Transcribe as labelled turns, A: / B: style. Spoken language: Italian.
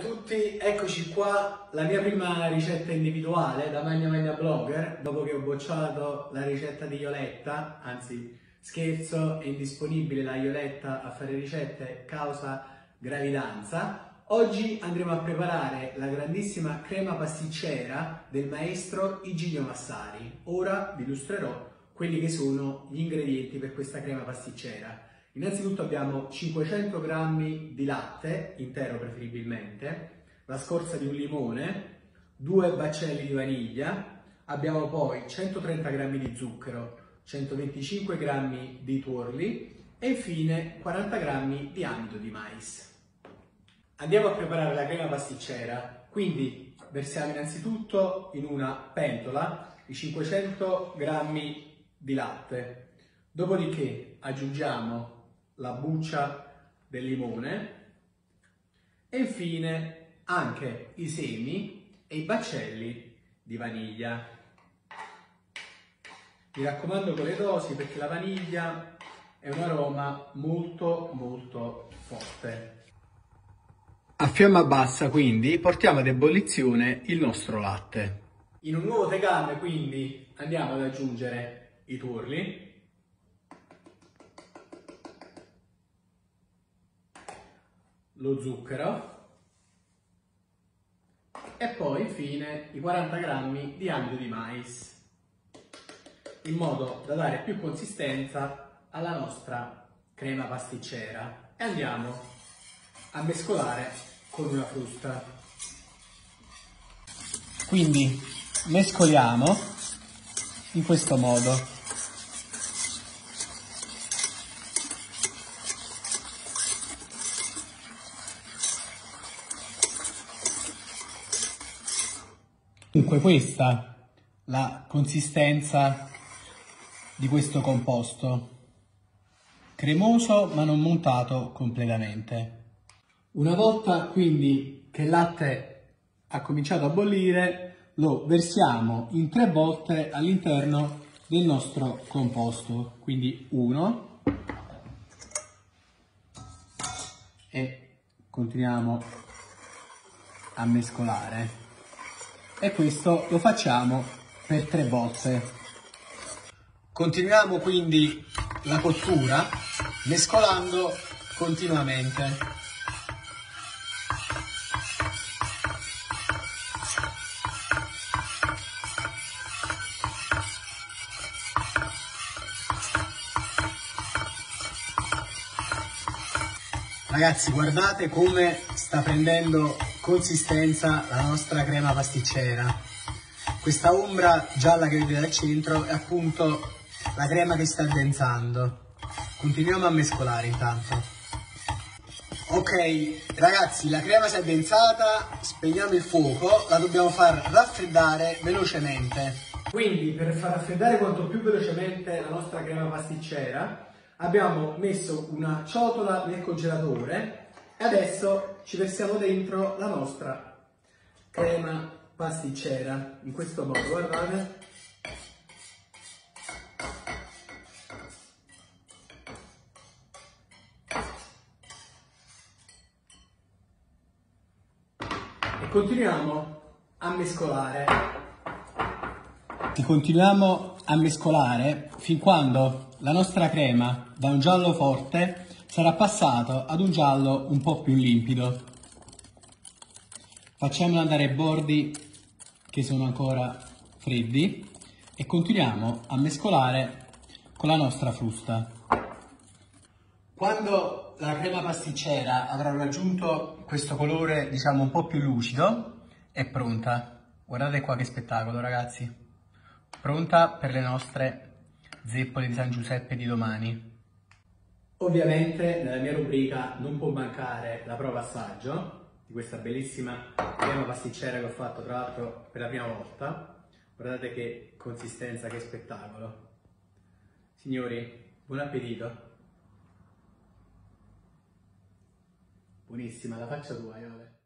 A: tutti, eccoci qua, la mia prima ricetta individuale da Magna Magna Blogger, dopo che ho bocciato la ricetta di Ioletta, anzi scherzo, è indisponibile la Ioletta a fare ricette causa gravidanza. Oggi andremo a preparare la grandissima crema pasticcera del maestro Iginio Massari. Ora vi illustrerò quelli che sono gli ingredienti per questa crema pasticcera. Innanzitutto abbiamo 500 g di latte, intero preferibilmente, la scorza di un limone, due baccelli di vaniglia, abbiamo poi 130 g di zucchero, 125 g di tuorli e infine 40 g di amido di mais. Andiamo a preparare la crema pasticcera, quindi versiamo innanzitutto in una pentola i 500 g di latte, dopodiché aggiungiamo la buccia del limone e infine anche i semi e i baccelli di vaniglia. Mi raccomando con le dosi perché la vaniglia è un aroma molto molto forte. A fiamma bassa quindi portiamo ad ebollizione il nostro latte. In un nuovo tegame quindi andiamo ad aggiungere i turli lo zucchero e poi infine i 40 grammi di amido di mais in modo da dare più consistenza alla nostra crema pasticcera. E andiamo a mescolare con una frusta. Quindi mescoliamo in questo modo Dunque questa la consistenza di questo composto, cremoso ma non montato completamente. Una volta quindi che il latte ha cominciato a bollire, lo versiamo in tre volte all'interno del nostro composto, quindi uno. E continuiamo a mescolare e questo lo facciamo per tre volte. Continuiamo quindi la cottura mescolando continuamente. Ragazzi guardate come sta prendendo consistenza la nostra crema pasticcera. Questa ombra gialla che vedete al centro è appunto la crema che sta addensando. Continuiamo a mescolare intanto. Ok ragazzi la crema si è addensata, spegniamo il fuoco, la dobbiamo far raffreddare velocemente. Quindi per far raffreddare quanto più velocemente la nostra crema pasticcera abbiamo messo una ciotola nel congelatore e adesso ci versiamo dentro la nostra crema pasticcera in questo modo, guardate. E continuiamo a mescolare. E continuiamo a mescolare fin quando la nostra crema da un giallo forte sarà passato ad un giallo un po' più limpido. Facciamo andare i bordi che sono ancora freddi e continuiamo a mescolare con la nostra frusta. Quando la crema pasticcera avrà raggiunto questo colore diciamo un po' più lucido è pronta. Guardate qua che spettacolo ragazzi. Pronta per le nostre zeppole di San Giuseppe di domani. Ovviamente nella mia rubrica non può mancare la prova assaggio di questa bellissima crema pasticcera che ho fatto tra l'altro per la prima volta. Guardate che consistenza, che spettacolo. Signori, buon appetito. Buonissima, la faccia tua, Iole.